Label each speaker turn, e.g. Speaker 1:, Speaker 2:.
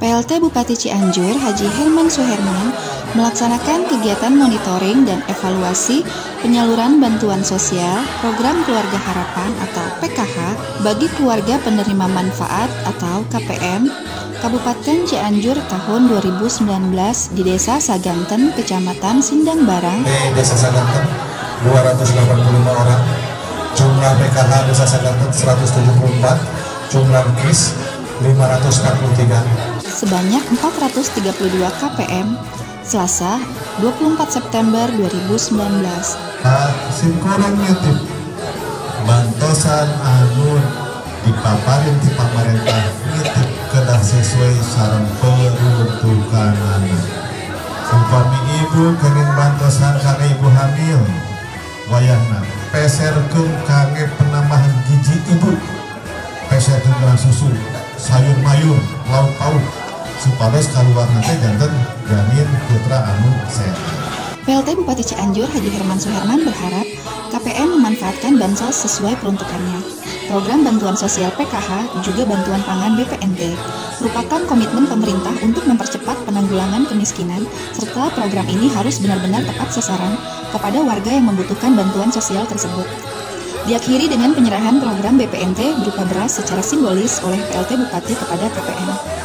Speaker 1: PLT Bupati Cianjur Haji Herman Suherman melaksanakan kegiatan monitoring dan evaluasi penyaluran bantuan sosial program Keluarga Harapan atau PKH bagi keluarga penerima manfaat atau KPM Kabupaten Cianjur tahun 2019 di Desa Saganten, Kecamatan Sindang Barang.
Speaker 2: Di Desa Saganten 285 orang, jumlah PKH Desa Saganten 174, jumlah KIS 543
Speaker 1: sebanyak 432 KPM Selasa 24 September 2019.
Speaker 2: Simkoran ngetip bantosan anu dipaparin di pemerintah ngetip kedah sesuai sarang peruntukan anak. Umpami ibu kenging bantosan karena ibu hamil wayahna peserkeun kangge penambahan gizi ibu peserkeun susu sayur mayur lauk pauk supados keluar nanti jantan jamin putra anu sehat.
Speaker 1: PLT Bupati Cianjur Haji Herman Suherman berharap KPM memanfaatkan bansos sesuai peruntukannya. Program bantuan sosial PKH juga bantuan pangan BPNT merupakan komitmen pemerintah untuk mempercepat penanggulangan kemiskinan serta program ini harus benar-benar tepat sasaran kepada warga yang membutuhkan bantuan sosial tersebut. Diakhiri dengan penyerahan program BPNT berupa beras secara simbolis oleh PLT Bupati kepada KPM.